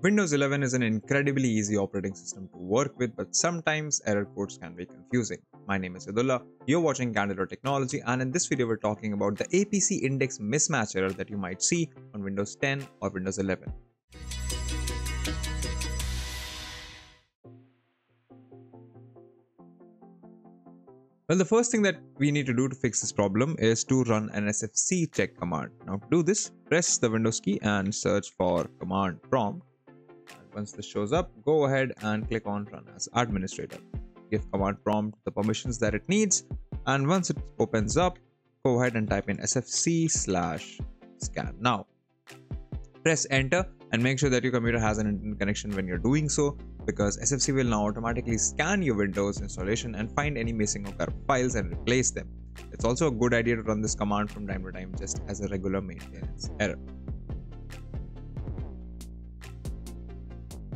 Windows 11 is an incredibly easy operating system to work with, but sometimes error codes can be confusing. My name is Idullah, you're watching Candid.Technology, and in this video, we're talking about the APC index mismatch error that you might see on Windows 10 or Windows 11. Well, the first thing that we need to do to fix this problem is to run an sfc check command. Now to do this, press the Windows key and search for command prompt once this shows up, go ahead and click on Run as Administrator. Give command prompt the permissions that it needs, and once it opens up, go ahead and type in sfc slash scan. Now, press enter and make sure that your computer has an internet connection when you're doing so because SFC will now automatically scan your Windows installation and find any missing or corrupt files and replace them. It's also a good idea to run this command from time to time just as a regular maintenance error.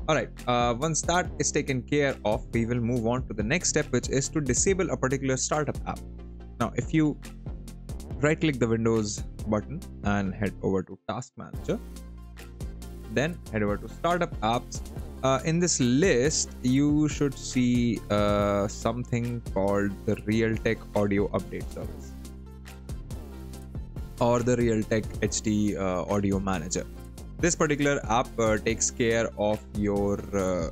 Alright, uh, once that is taken care of, we will move on to the next step, which is to disable a particular startup app. Now, if you right click the Windows button and head over to Task Manager, then head over to Startup Apps. Uh, in this list, you should see uh, something called the Realtek Audio Update Service or the Realtek HD uh, Audio Manager this particular app uh, takes care of your uh,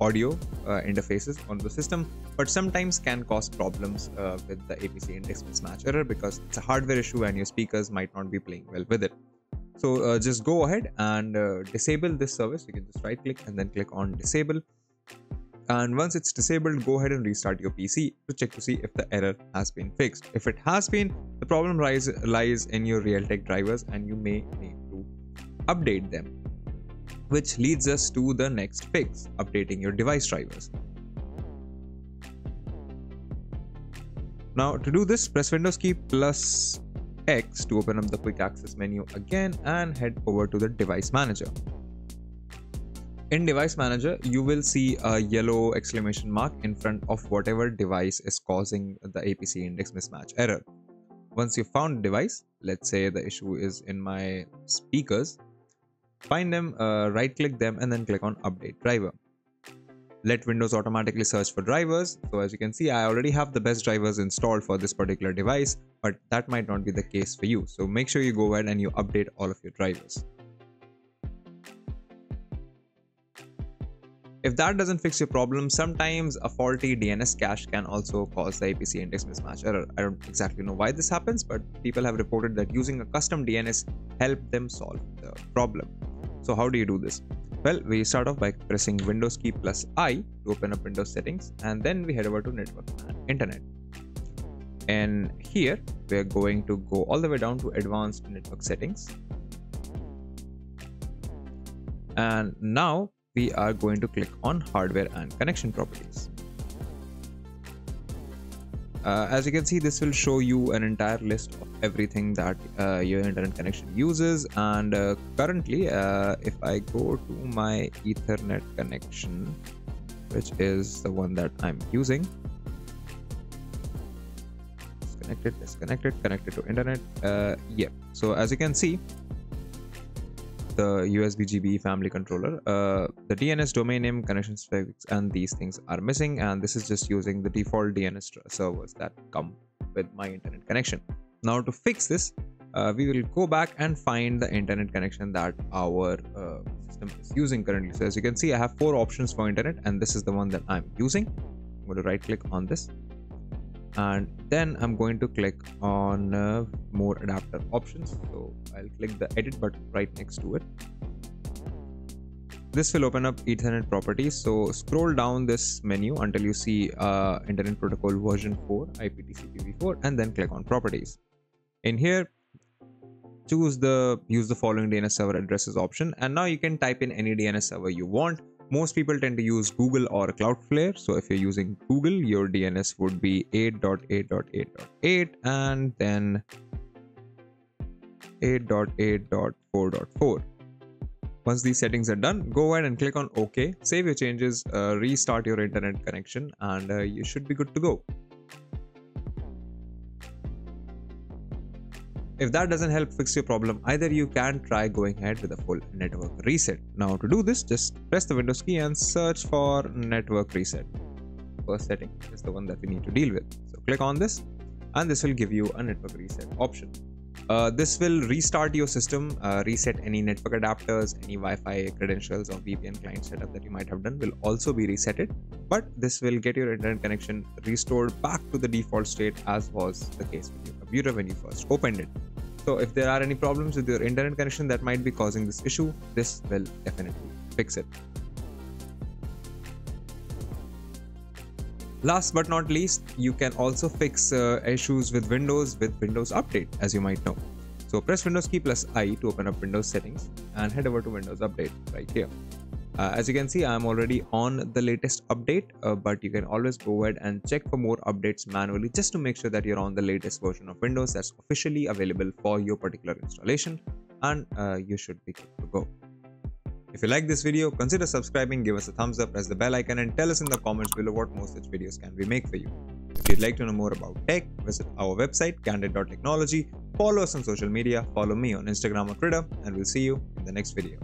audio uh, interfaces on the system but sometimes can cause problems uh, with the apc index mismatch error because it's a hardware issue and your speakers might not be playing well with it. So uh, just go ahead and uh, disable this service. You can just right click and then click on disable. And once it's disabled go ahead and restart your pc to check to see if the error has been fixed. If it has been the problem lies lies in your realtek drivers and you may need update them. Which leads us to the next fix, updating your device drivers. Now to do this, press Windows key plus X to open up the quick access menu again and head over to the device manager. In device manager, you will see a yellow exclamation mark in front of whatever device is causing the APC index mismatch error. Once you found the device, let's say the issue is in my speakers, Find them, uh, right click them and then click on update driver. Let Windows automatically search for drivers. So as you can see, I already have the best drivers installed for this particular device, but that might not be the case for you. So make sure you go ahead and you update all of your drivers. If that doesn't fix your problem, sometimes a faulty DNS cache can also cause the APC index mismatch error. I don't exactly know why this happens, but people have reported that using a custom DNS helped them solve the problem. So how do you do this? Well, we start off by pressing Windows key plus I to open up Windows settings and then we head over to network uh, internet. And here we're going to go all the way down to advanced network settings. And now we are going to click on hardware and connection properties. Uh, as you can see, this will show you an entire list of everything that uh, your internet connection uses. And uh, currently, uh, if I go to my Ethernet connection, which is the one that I'm using, disconnected, disconnected, connected to internet. Uh, yeah. So as you can see, the USB GB family controller. Uh, the DNS domain name, connection specs, and these things are missing. And this is just using the default DNS servers that come with my internet connection. Now to fix this, uh, we will go back and find the internet connection that our uh, system is using currently. So as you can see, I have four options for internet, and this is the one that I'm using. I'm going to right click on this and then I'm going to click on uh, more adapter options. So I'll click the edit button right next to it. This will open up ethernet properties. So scroll down this menu until you see uh, internet protocol version 4 iptcpv4 and then click on properties. In here choose the use the following dns server addresses option. And now you can type in any dns server you want most people tend to use Google or Cloudflare. So if you're using Google, your DNS would be 8.8.8.8 and then 8.8.4.4. Once these settings are done, go ahead and click on OK, save your changes, uh, restart your internet connection, and uh, you should be good to go. If that doesn't help fix your problem, either you can try going ahead with a full network reset. Now to do this, just press the Windows key and search for network reset. First setting is the one that we need to deal with. So click on this and this will give you a network reset option. Uh, this will restart your system, uh, reset any network adapters, any Wi-Fi credentials or VPN client setup that you might have done will also be resetted. But this will get your internet connection restored back to the default state as was the case with your computer when you first opened it. So if there are any problems with your internet connection that might be causing this issue, this will definitely fix it. Last but not least, you can also fix uh, issues with Windows with Windows Update, as you might know. So press Windows key plus I to open up Windows settings and head over to Windows Update right here. Uh, as you can see, I'm already on the latest update, uh, but you can always go ahead and check for more updates manually just to make sure that you're on the latest version of Windows that's officially available for your particular installation and uh, you should be good to go. If you like this video, consider subscribing, give us a thumbs up, press the bell icon and tell us in the comments below what more such videos can we make for you. If you'd like to know more about tech, visit our website candid.technology, follow us on social media, follow me on Instagram or Twitter, and we'll see you in the next video.